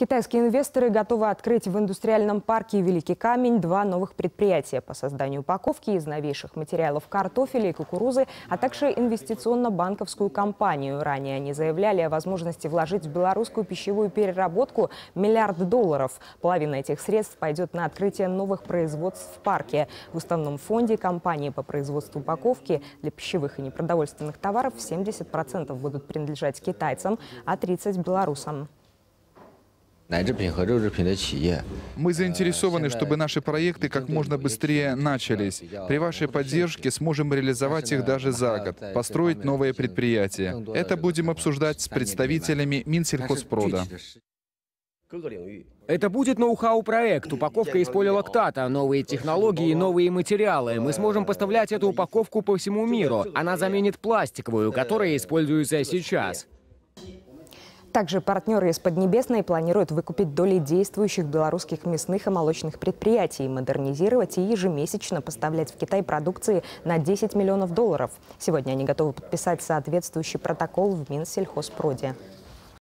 Китайские инвесторы готовы открыть в индустриальном парке «Великий камень» два новых предприятия по созданию упаковки из новейших материалов картофеля и кукурузы, а также инвестиционно-банковскую компанию. Ранее они заявляли о возможности вложить в белорусскую пищевую переработку миллиард долларов. Половина этих средств пойдет на открытие новых производств в парке. В уставном фонде компании по производству упаковки для пищевых и непродовольственных товаров 70% будут принадлежать китайцам, а 30% – белорусам. Мы заинтересованы, чтобы наши проекты как можно быстрее начались. При вашей поддержке сможем реализовать их даже за год, построить новые предприятия. Это будем обсуждать с представителями Минсельхозпрода. Это будет ноу-хау проект, упаковка из полилактата, новые технологии, новые материалы. Мы сможем поставлять эту упаковку по всему миру. Она заменит пластиковую, которая используется сейчас. Также партнеры из Поднебесной планируют выкупить доли действующих белорусских мясных и молочных предприятий, модернизировать и ежемесячно поставлять в Китай продукции на 10 миллионов долларов. Сегодня они готовы подписать соответствующий протокол в Минсельхозпроде.